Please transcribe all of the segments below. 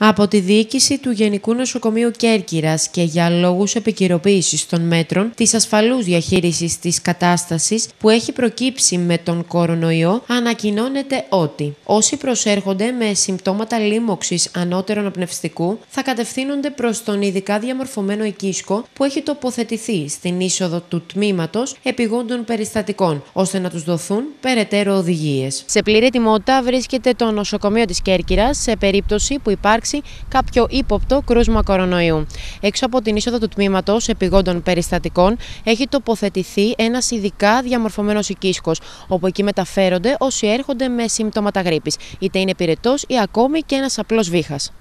Από τη διοίκηση του Γενικού Νοσοκομείου Κέρκυρας και για λόγους επικυροποίηση των μέτρων της ασφαλούς διαχείρισης της κατάστασης που έχει προκύψει με τον κορονοϊό, ανακοινώνεται ότι όσοι προσέρχονται με συμπτώματα λίμωξης ανώτερων απνευστικού θα κατευθύνονται προς τον ειδικά διαμορφωμένο οικίσκο που έχει τοποθετηθεί στην είσοδο του τμήματος επιγόντων περιστατικών, ώστε να τους δοθούν περαιτέρω οδηγίες. Σε πλήρη ετοιμότητα βρίσκεται το νοσοκομείο της Κέρκυρας σε περίπτωση που υπάρξει κάποιο ύποπτο κρούσμα κορονοϊού. Έξω από την είσοδο του τμήματος επιγόντων περιστατικών έχει τοποθετηθεί ένας ειδικά διαμορφωμένος οικίσκος, όπου εκεί μεταφέρονται όσοι έρχονται με σύμπτωματα γρήπης, είτε είναι πυρετός ή ακόμη και ένας απλός βήχας.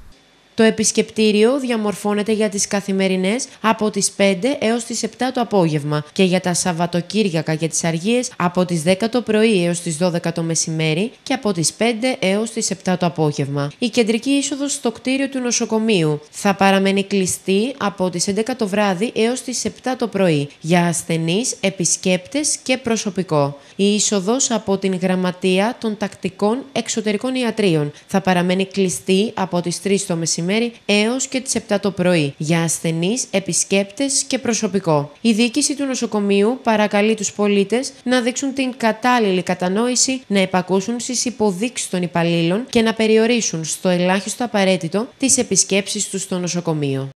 Το επισκεπτήριο διαμορφώνεται για τις καθημερινές από τις 5 έως τις 7 το απόγευμα και για τα Σαββατοκύριακα και τις Αργίες από τις 10 το πρωί έως τις 12 το μεσημέρι και από τις 5 έως τις 7 το απόγευμα. Η κεντρική είσοδος στο κτίριο του νοσοκομείου θα παραμένει κλειστή από τις 11 το βράδυ έως τις 7 το πρωί για ασθενείς, επισκέπτες και προσωπικό. Η είσοδος από την γραμματεία των τακτικών εξωτερικών ιατρίων θα παραμένει κλειστή από τις 3 το μεσημέρι μεσημέρι έως και τις 7 το πρωί για ασθενείς, επισκέπτες και προσωπικό. Η διοίκηση του νοσοκομείου παρακαλεί τους πολίτες να δείξουν την κατάλληλη κατανόηση, να υπακούσουν στις υποδείξεις των υπαλλήλων και να περιορίσουν στο ελάχιστο απαραίτητο τις επισκέψεις τους στο νοσοκομείο.